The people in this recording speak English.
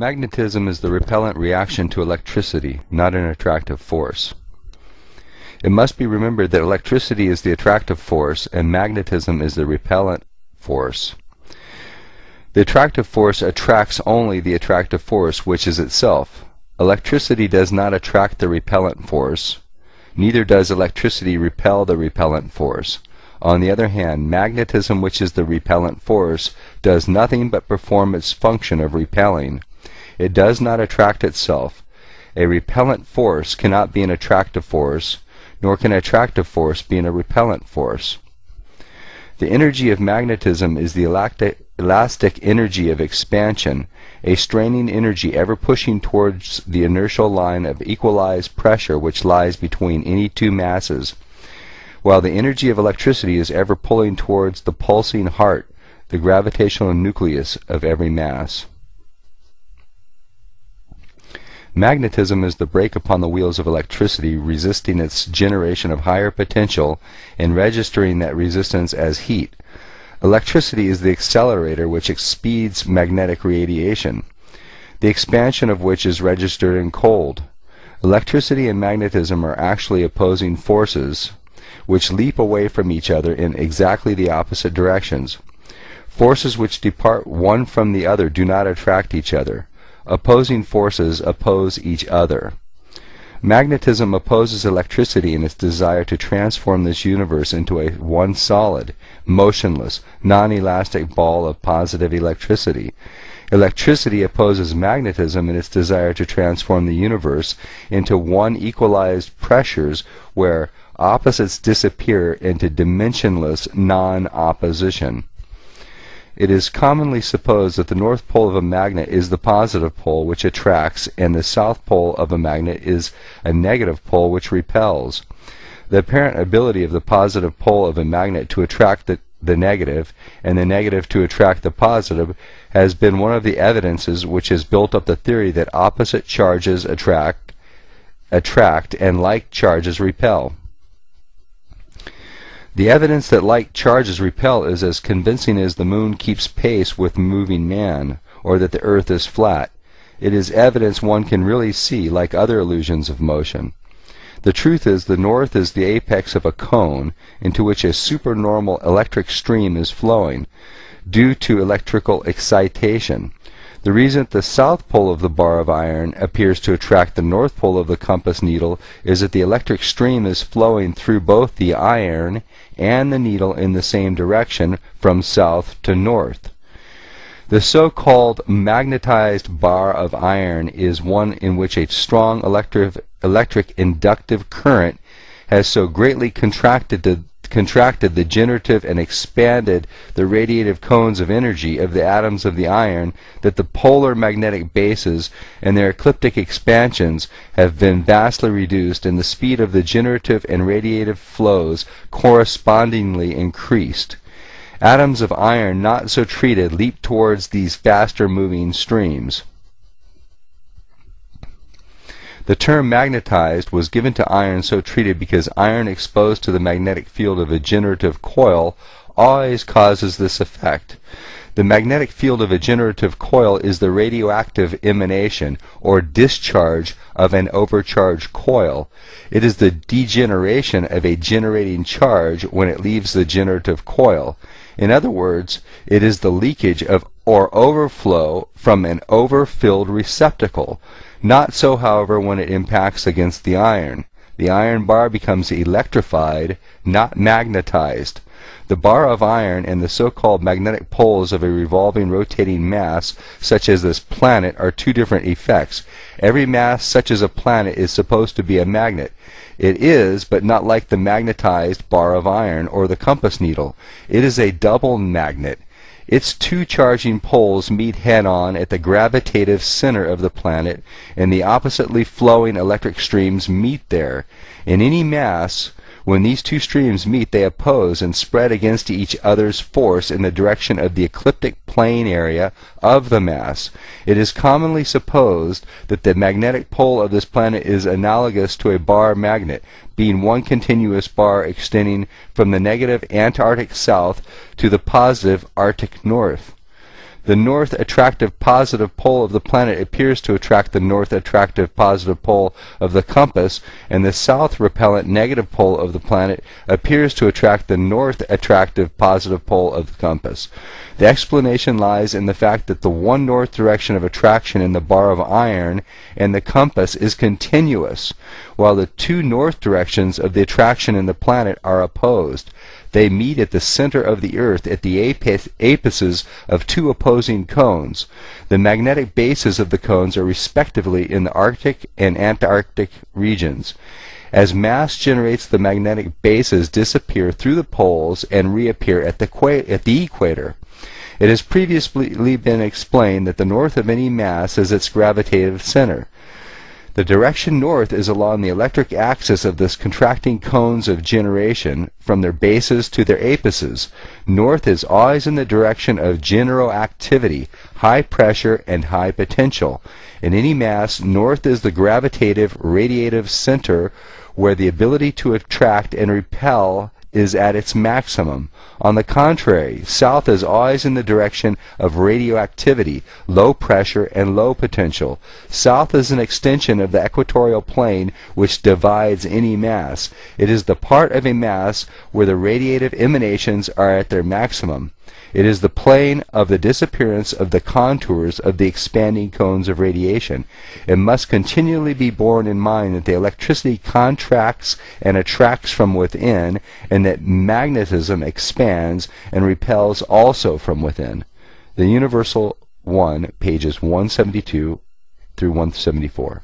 Magnetism is the repellent reaction to electricity, not an attractive force. It must be remembered that electricity is the attractive force and magnetism is the repellent force. The attractive force attracts only the attractive force, which is itself. Electricity does not attract the repellent force. Neither does electricity repel the repellent force. On the other hand, magnetism, which is the repellent force, does nothing but perform its function of repelling. It does not attract itself. A repellent force cannot be an attractive force, nor can an attractive force be a repellent force. The energy of magnetism is the elastic energy of expansion, a straining energy ever pushing towards the inertial line of equalized pressure which lies between any two masses, while the energy of electricity is ever pulling towards the pulsing heart, the gravitational nucleus of every mass. Magnetism is the brake upon the wheels of electricity, resisting its generation of higher potential and registering that resistance as heat. Electricity is the accelerator which speeds magnetic radiation, the expansion of which is registered in cold. Electricity and magnetism are actually opposing forces which leap away from each other in exactly the opposite directions. Forces which depart one from the other do not attract each other opposing forces oppose each other. Magnetism opposes electricity in its desire to transform this universe into a one solid, motionless, non-elastic ball of positive electricity. Electricity opposes magnetism in its desire to transform the universe into one equalized pressures where opposites disappear into dimensionless non-opposition. It is commonly supposed that the north pole of a magnet is the positive pole which attracts, and the south pole of a magnet is a negative pole which repels. The apparent ability of the positive pole of a magnet to attract the, the negative, and the negative to attract the positive, has been one of the evidences which has built up the theory that opposite charges attract, attract and like charges repel. The evidence that like charges repel is as convincing as the moon keeps pace with moving man, or that the earth is flat. It is evidence one can really see, like other illusions of motion. The truth is the north is the apex of a cone into which a supernormal electric stream is flowing, due to electrical excitation. The reason that the south pole of the bar of iron appears to attract the north pole of the compass needle is that the electric stream is flowing through both the iron and the needle in the same direction from south to north. The so-called magnetized bar of iron is one in which a strong electric, electric inductive current has so greatly contracted the contracted the generative and expanded the radiative cones of energy of the atoms of the iron that the polar magnetic bases and their ecliptic expansions have been vastly reduced and the speed of the generative and radiative flows correspondingly increased. Atoms of iron not so treated leap towards these faster moving streams. The term magnetized was given to iron so treated because iron exposed to the magnetic field of a generative coil always causes this effect. The magnetic field of a generative coil is the radioactive emanation or discharge of an overcharged coil. It is the degeneration of a generating charge when it leaves the generative coil. In other words, it is the leakage of or overflow from an overfilled receptacle. Not so, however, when it impacts against the iron. The iron bar becomes electrified, not magnetized. The bar of iron and the so-called magnetic poles of a revolving rotating mass such as this planet are two different effects. Every mass such as a planet is supposed to be a magnet. It is, but not like the magnetized bar of iron or the compass needle. It is a double magnet. Its two charging poles meet head-on at the gravitative center of the planet, and the oppositely flowing electric streams meet there. In any mass, when these two streams meet, they oppose and spread against each other's force in the direction of the ecliptic plane area of the mass. It is commonly supposed that the magnetic pole of this planet is analogous to a bar magnet, being one continuous bar extending from the negative Antarctic south to the positive Arctic north. The north attractive positive pole of the planet appears to attract the north attractive positive pole of the compass, and the south repellent negative pole of the planet appears to attract the north attractive positive pole of the compass. The explanation lies in the fact that the one north direction of attraction in the bar of iron and the compass is continuous, while the two north directions of the attraction in the planet are opposed. They meet at the center of the earth at the apices of two opposing cones. The magnetic bases of the cones are respectively in the Arctic and Antarctic regions. As mass generates, the magnetic bases disappear through the poles and reappear at the, at the equator. It has previously been explained that the north of any mass is its gravitative center. The direction north is along the electric axis of the contracting cones of generation from their bases to their apices. North is always in the direction of general activity, high pressure, and high potential. In any mass, north is the gravitative radiative center where the ability to attract and repel is at its maximum. On the contrary, south is always in the direction of radioactivity, low pressure, and low potential. South is an extension of the equatorial plane which divides any mass. It is the part of a mass where the radiative emanations are at their maximum. It is the plane of the disappearance of the contours of the expanding cones of radiation. It must continually be borne in mind that the electricity contracts and attracts from within, and that magnetism expands and repels also from within. The Universal One, pages 172 through 174.